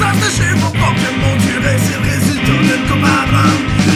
Sam też się popokiem Mówi rezy, rezy, to tylko baran